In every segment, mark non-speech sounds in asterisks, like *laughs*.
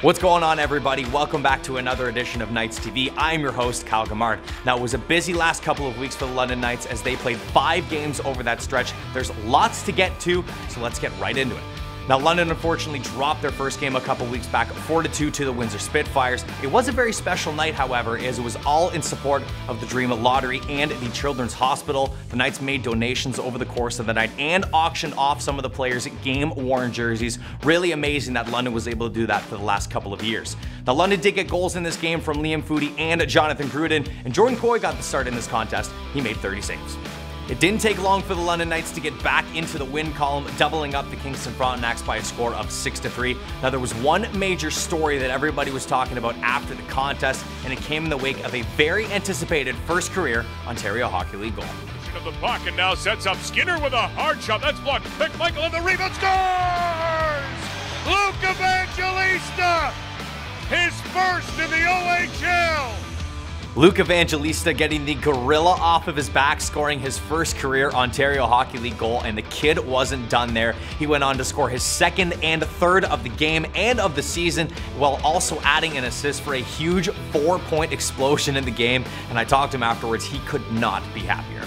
What's going on, everybody? Welcome back to another edition of Knights TV. I'm your host, Kyle Gamard. Now, it was a busy last couple of weeks for the London Knights as they played five games over that stretch. There's lots to get to, so let's get right into it. Now, London unfortunately dropped their first game a couple weeks back, 4-2 to the Windsor Spitfires. It was a very special night, however, as it was all in support of the Dream Lottery and the Children's Hospital. The Knights made donations over the course of the night and auctioned off some of the players' game-worn jerseys. Really amazing that London was able to do that for the last couple of years. Now, London did get goals in this game from Liam Foudy and Jonathan Gruden, and Jordan Kooy got the start in this contest. He made 30 saves. It didn't take long for the London Knights to get back into the win column, doubling up the Kingston Frontenacs by a score of 6 to 3. Now, there was one major story that everybody was talking about after the contest, and it came in the wake of a very anticipated first career Ontario Hockey League goal. Of the puck and now sets up Skinner with a hard shot. That's blocked. McMichael in the rebound scores! Luke Evangelista, his first in the OHL. Luke Evangelista getting the gorilla off of his back, scoring his first career Ontario Hockey League goal, and the kid wasn't done there. He went on to score his second and third of the game and of the season, while also adding an assist for a huge four-point explosion in the game, and I talked to him afterwards. He could not be happier.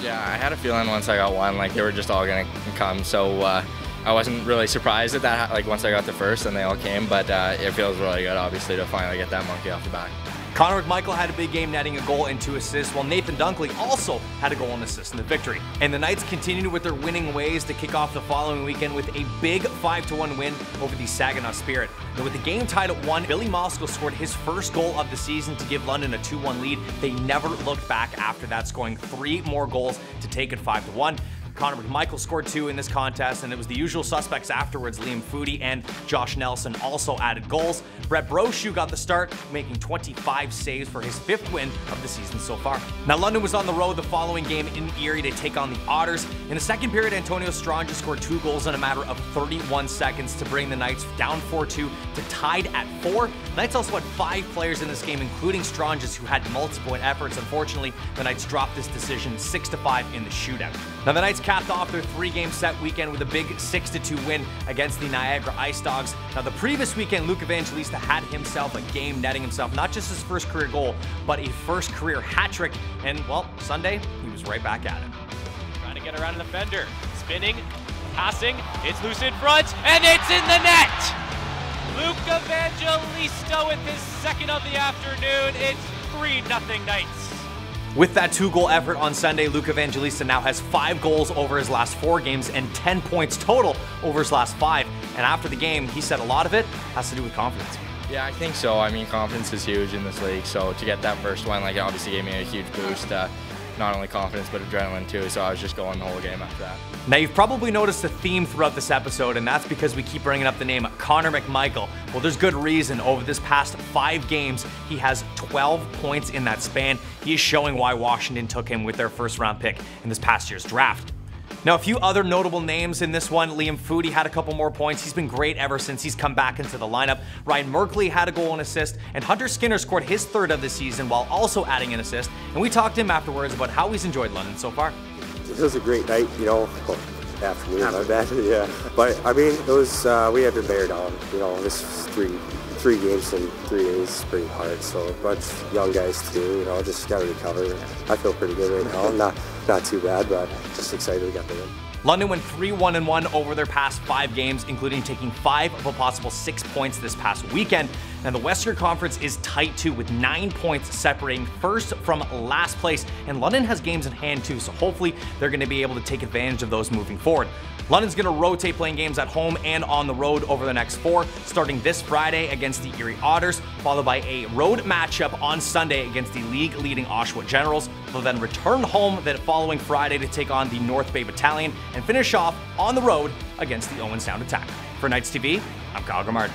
Yeah, I had a feeling once I got one, like they were just all gonna come, so uh, I wasn't really surprised at that, like once I got the first and they all came, but uh, it feels really good, obviously, to finally get that monkey off the back. Connor McMichael had a big game, netting a goal and two assists, while Nathan Dunkley also had a goal and assist in the victory. And the Knights continued with their winning ways to kick off the following weekend with a big 5-1 win over the Saginaw Spirit. Now, with the game tied at 1, Billy Moskal scored his first goal of the season to give London a 2-1 lead. They never looked back after that, scoring three more goals to take it 5-1. Connor McMichael scored two in this contest, and it was the usual suspects afterwards. Liam Foudy and Josh Nelson also added goals. Brett Brochu got the start, making 25 saves for his fifth win of the season so far. Now, London was on the road the following game in Erie to take on the Otters. In the second period, Antonio Stranges scored two goals in a matter of 31 seconds to bring the Knights down 4-2 to tied at four. Knights also had five players in this game, including Stranges, who had multiple efforts. Unfortunately, the Knights dropped this decision 6-5 in the shootout. Now, the Knights capped off their three-game set weekend with a big 6-2 win against the Niagara Ice Dogs. Now, the previous weekend, Luke Evangelista had himself a game, netting himself not just his first career goal, but a first career hat trick. And, well, Sunday, he was right back at it. Trying to get around an defender. Spinning, passing, it's loose in front, and it's in the net! Luke Evangelista with his second of the afternoon. It's 3-0 Knights. With that two goal effort on Sunday, Luke Evangelista now has five goals over his last four games and 10 points total over his last five. And after the game, he said a lot of it has to do with confidence. Yeah, I think so. I mean, confidence is huge in this league. So to get that first one, like, it obviously gave me a huge boost. Uh, not only confidence, but adrenaline too. So I was just going the whole game after that. Now, you've probably noticed a theme throughout this episode, and that's because we keep bringing up the name Connor McMichael. Well, there's good reason. Over this past five games, he has 12 points in that span. He is showing why Washington took him with their first round pick in this past year's draft. Now, a few other notable names in this one. Liam Foudy had a couple more points. He's been great ever since he's come back into the lineup. Ryan Merkley had a goal and assist, and Hunter Skinner scored his third of the season while also adding an assist. And we talked to him afterwards about how he's enjoyed London so far. It was a great night, you know. Well, afternoon, my bad. *laughs* Yeah, but I mean, it was. Uh, we had to bear down. You know, this three three games in three days is pretty hard. So a bunch of young guys too. You know, just got to recover. I feel pretty good right now. Not not too bad, but just excited to get the win. London went 3-1-1 over their past five games, including taking five of a possible six points this past weekend. And the Western Conference is tight too, with nine points separating first from last place. And London has games in hand too, so hopefully they're going to be able to take advantage of those moving forward. London's going to rotate playing games at home and on the road over the next four, starting this Friday against the Erie Otters, followed by a road matchup on Sunday against the league-leading Oshawa Generals. They'll then return home the following Friday to take on the North Bay Battalion and finish off on the road against the Owen Sound Attack. For Knights TV, I'm Kyle Gamard.